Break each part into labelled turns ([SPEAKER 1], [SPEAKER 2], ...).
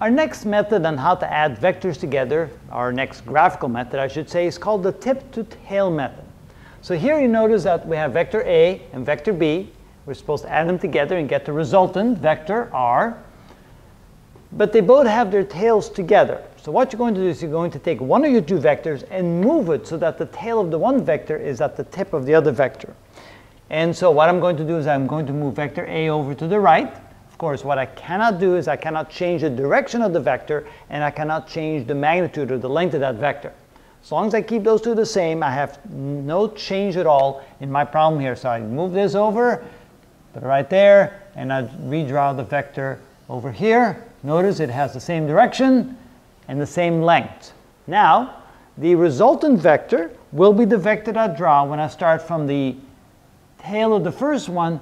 [SPEAKER 1] Our next method on how to add vectors together, our next graphical method I should say, is called the tip to tail method. So here you notice that we have vector A and vector B. We're supposed to add them together and get the resultant vector R. But they both have their tails together. So what you're going to do is you're going to take one of your two vectors and move it so that the tail of the one vector is at the tip of the other vector. And so what I'm going to do is I'm going to move vector A over to the right. Course, what I cannot do is I cannot change the direction of the vector and I cannot change the magnitude or the length of that vector. As long as I keep those two the same, I have no change at all in my problem here. So I move this over, put it right there, and I redraw the vector over here. Notice it has the same direction, and the same length. Now, the resultant vector will be the vector I draw when I start from the tail of the first one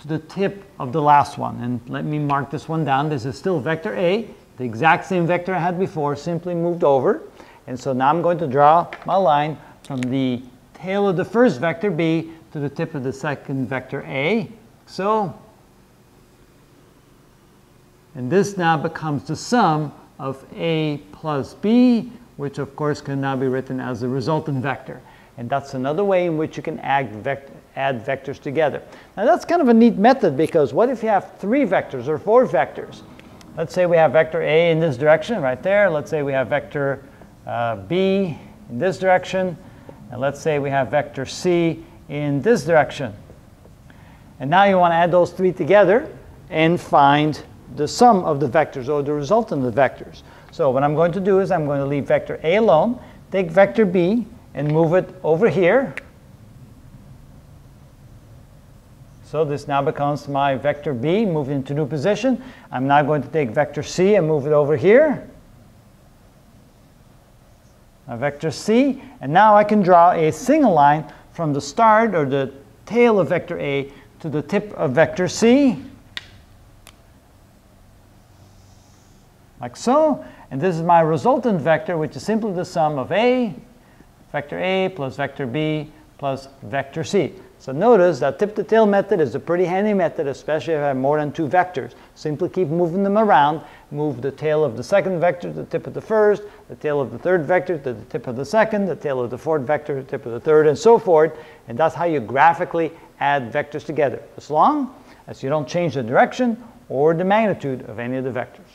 [SPEAKER 1] to the tip of the last one. And let me mark this one down. This is still vector A, the exact same vector I had before, simply moved over. And so now I'm going to draw my line from the tail of the first vector B to the tip of the second vector A. So, and this now becomes the sum of a plus b, which of course can now be written as the resultant vector. And that's another way in which you can add, vect add vectors together. Now that's kind of a neat method because what if you have three vectors or four vectors? Let's say we have vector A in this direction right there. Let's say we have vector uh, B in this direction. And let's say we have vector C in this direction. And now you want to add those three together and find the sum of the vectors or the resultant of the vectors. So what I'm going to do is I'm going to leave vector A alone, take vector B, and move it over here. So this now becomes my vector B, moved into new position. I'm now going to take vector C and move it over here. A vector C, and now I can draw a single line from the start or the tail of vector A to the tip of vector C. like so. And this is my resultant vector, which is simply the sum of A, vector A plus vector B plus vector C. So notice that tip-to-tail method is a pretty handy method, especially if I have more than two vectors. Simply keep moving them around. Move the tail of the second vector to the tip of the first, the tail of the third vector to the tip of the second, the tail of the fourth vector to the tip of the third, and so forth. And that's how you graphically add vectors together, as long as you don't change the direction or the magnitude of any of the vectors.